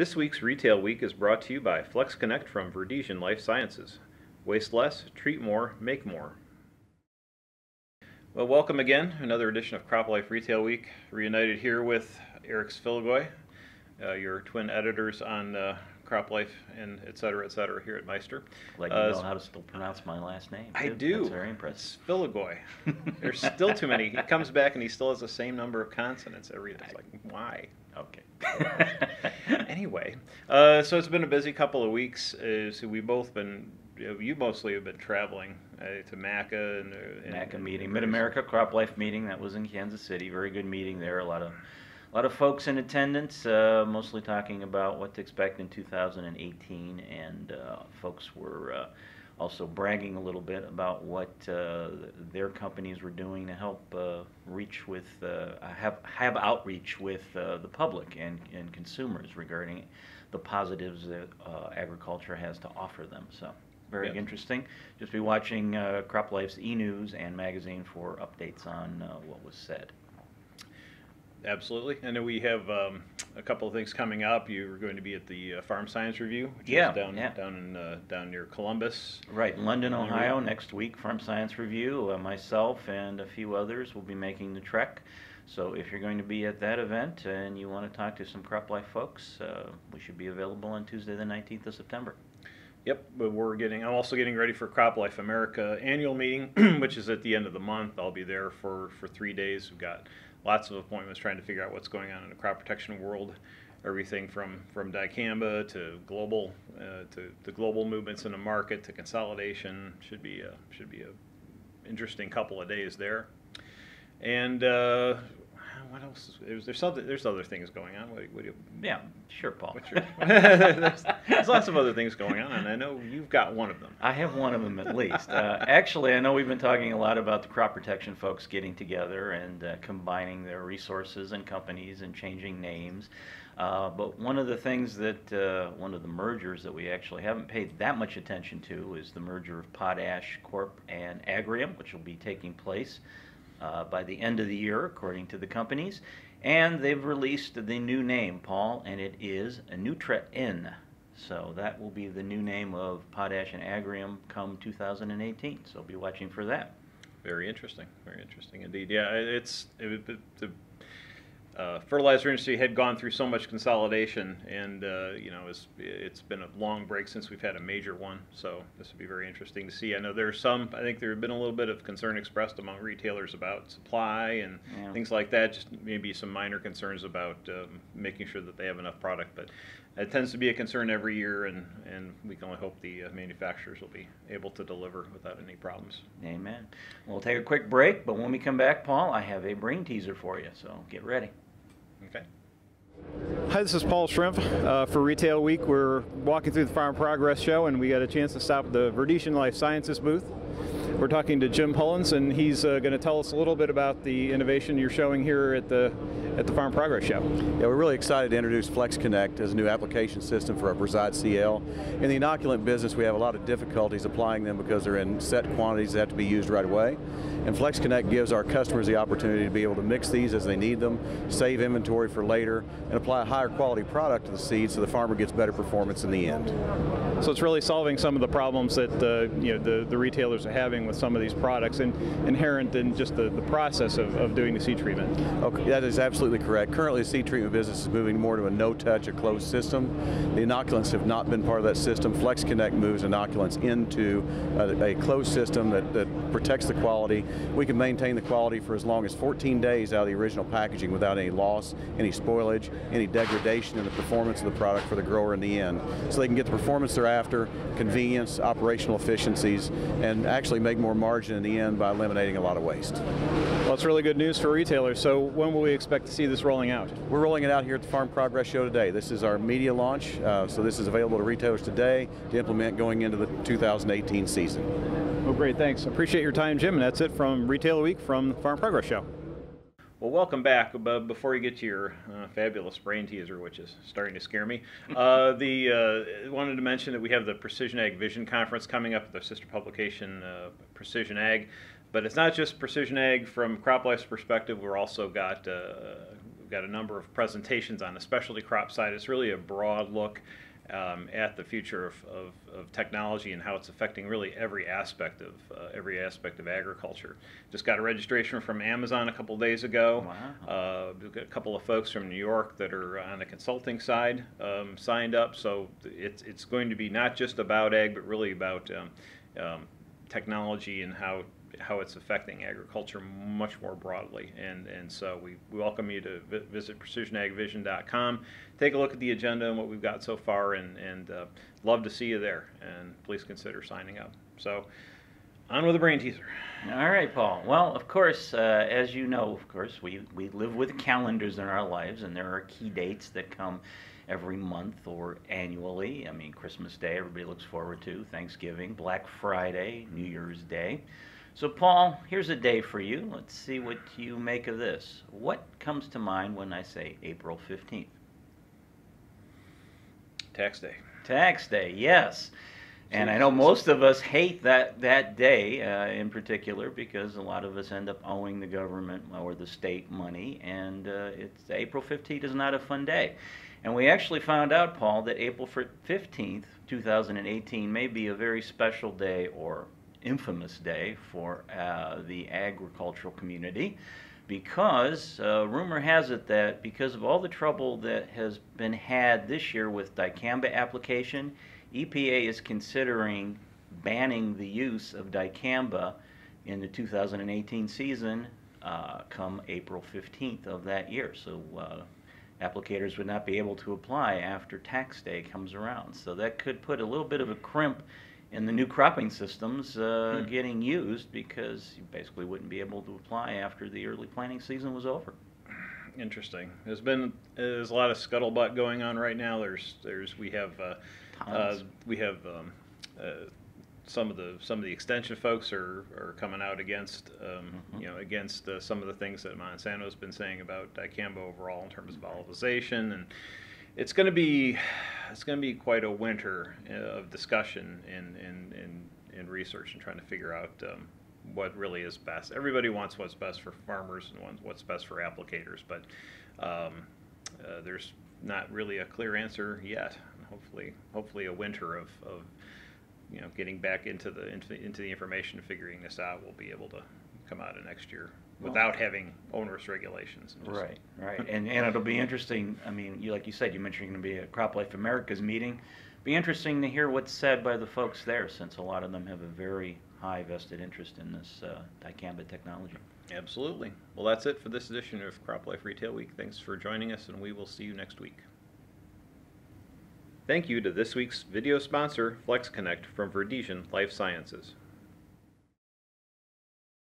This week's Retail Week is brought to you by Flex Connect from Verdesian Life Sciences. Waste less, treat more, make more. Well, welcome again. Another edition of Crop Life Retail Week. Reunited here with Eric Sfiligoj, uh, your twin editors on uh, Crop Life and et cetera, et cetera here at Meister. Like you Uh, know how to still pronounce my last name. I too. do. That's very impressive. Sfiligoj. There's still too many. He comes back and he still has the same number of consonants every day. It's like, why? Okay. uh, so it's been a busy couple of weeks. Uh, so we've both been, you, mostly have been traveling uh, to MACA and, uh, and MACA meeting, Mid America Crop Life meeting. That was in Kansas City. Very good meeting there. A lot of, a lot of folks in attendance. Uh, mostly talking about what to expect in 2018, and uh, folks were uh, also bragging a little bit about what uh, their companies were doing to help uh, reach with, uh, have have outreach with uh, the public and and consumers regarding the positives that uh, agriculture has to offer them. So. Very Yeah. interesting. Just be watching uh, Crop Life's e-news and magazine for updates on uh, what was said. Absolutely. I know we have um, a couple of things coming up. You're going to be at the uh, Farm Science Review, which Yeah, is down yeah. down in uh, down near Columbus. Right, London, right. Ohio, next week, Farm Science Review. Uh, myself and a few others will be making the trek. So if you're going to be at that event and you want to talk to some Crop Life folks, uh, we should be available on Tuesday, the 19th of September. Yep, but we're getting. I'm also getting ready for Crop Life America annual meeting, which is at the end of the month. I'll be there for for three days. We've got lots of appointments trying to figure out what's going on in the crop protection world. Everything from from dicamba to global uh, to the global movements in the market to consolidation should be a, should be a interesting couple of days there. And uh, what else? Is, there's there's something there's other things going on. What, what do you, Yeah, sure, Paul. Your, there's, there's lots of other things going on, and I know you've got one of them. I have one of them at least. Uh, actually, I know we've been talking a lot about the crop protection folks getting together and uh, combining their resources and companies and changing names. Uh, but one of the things that, uh, one of the mergers that we actually haven't paid that much attention to is the merger of Potash Corp and Agrium, which will be taking place uh, by the end of the year, according to the companies. And they've released the new name, Paul, and it is Nutrien. So that will be the new name of Potash and Agrium come 2018. So be watching for that. Very interesting. Very interesting indeed. Yeah, it's it, it, the uh, fertilizer industry had gone through so much consolidation, and uh, you know, it's it's been a long break since we've had a major one. So this would be very interesting to see. I know there's some. I think there have been a little bit of concern expressed among retailers about supply and Yeah. things like that. Just maybe some minor concerns about um, making sure that they have enough product, but. It tends to be a concern every year, and, and we can only hope the uh, manufacturers will be able to deliver without any problems. Amen. We'll take a quick break, but when we come back, Paul, I have a brain teaser for you. So get ready. Hi, this is Paul Schrimpf uh, for Retail Week. We're walking through the Farm Progress Show, and we got a chance to stop at the Verdesian Life Sciences booth. We're talking to Jim Pullins, and he's uh, going to tell us a little bit about the innovation you're showing here at the at the Farm Progress Show. Yeah, we're really excited to introduce Flex Connect as a new application system for our Preside CL. In the inoculant business, we have a lot of difficulties applying them because they're in set quantities that have to be used right away. And Flex Connect gives our customers the opportunity to be able to mix these as they need them, save inventory for later, and apply a higher quality product to the seed so the farmer gets better performance in the end. So it's really solving some of the problems that uh, you know the, the retailers are having with some of these products, and inherent in just the, the process of, of doing the seed treatment. Okay, that is absolutely correct. Currently, the seed treatment business is moving more to a no-touch, a closed system. The inoculants have not been part of that system. Flex Connect moves inoculants into a, a closed system that, that protects the quality. We can maintain the quality for as long as 14 days out of the original packaging without any loss, any spoilage, any degradation in the performance of the product for the grower in the end. So they can get the performance they're after, convenience, operational efficiencies, and actually make more margin in the end by eliminating a lot of waste. Well, it's really good news for retailers. So when will we expect to see this rolling out? We're rolling it out here at the Farm Progress Show today. This is our media launch, uh, so this is available to retailers today to implement going into the 2018 season. Well, great, thanks. Appreciate your time, Jim. And that's it from Retail Week from the Farm Progress Show. Well, welcome back. But before you get to your uh, fabulous brain teaser, which is starting to scare me, uh, the uh, wanted to mention that we have the Precision Ag Vision Conference coming up, the sister publication uh, Precision Ag. But it's not just Precision Ag from CropLife's perspective. We're also got uh, we've got a number of presentations on the specialty crop side. It's really a broad look um, at the future of, of, of technology and how it's affecting really every aspect of uh, every aspect of agriculture. Just got a registration from Amazon a couple days ago. Wow. Uh, we've got a couple of folks from New York that are on the consulting side um, signed up. So it's it's going to be not just about ag, but really about um, um, technology and how how it's affecting agriculture much more broadly. And, and so we, we welcome you to vi- visit precisionagvision.com, take a look at the agenda and what we've got so far, and, and uh, love to see you there. And please consider signing up. So on with the brain teaser. All right, Paul. Well, of course, uh, as you know, of course, we, we live with calendars in our lives, and there are key dates that come every month or annually. I mean, Christmas Day, everybody looks forward to, Thanksgiving, Black Friday, New Year's Day. So, Paul, here's a day for you. Let's see what you make of this. What comes to mind when I say April 15th? Tax day. Tax day, yes. And I know most of us hate that, that day uh, in particular because a lot of us end up owing the government or the state money, and uh, it's April 15th is not a fun day. And we actually found out, Paul, that April 15th, 2018, may be a very special day or infamous day for uh, the agricultural community because uh, rumor has it that because of all the trouble that has been had this year with dicamba application, EPA is considering banning the use of dicamba in the 2018 season uh, come April 15th of that year. So uh, applicators would not be able to apply after tax day comes around. So that could put a little bit of a crimp in the new cropping systems uh, Hmm. getting used because you basically wouldn't be able to apply after the early planting season was over. Interesting. There's been there's a lot of scuttlebutt going on right now. There's there's we have uh, uh, we have um, uh, some of the some of the extension folks are, are coming out against um, Mhm. you know against uh, some of the things that Monsanto's been saying about dicamba overall in terms of volatilization and it's going to be it's going to be quite a winter uh, of discussion and in, in, in research and trying to figure out um, what really is best. Everybody wants what's best for farmers and wants what's best for applicators, but um, uh, there's not really a clear answer yet. Hopefully, hopefully a winter of, of you know getting back into the into the, into the information and figuring this out, we'll be able to come out of next year without having onerous regulations. and just- Right, right, and and it'll be interesting. I mean, you like you said, you mentioned you're going to be at Crop Life America's meeting. Be interesting to hear what's said by the folks there, since a lot of them have a very high vested interest in this uh, dicamba technology. Absolutely. Well, that's it for this edition of Crop Life Retail Week. Thanks for joining us, and we will see you next week. Thank you to this week's video sponsor, FlexConnect from Verdesian Life Sciences.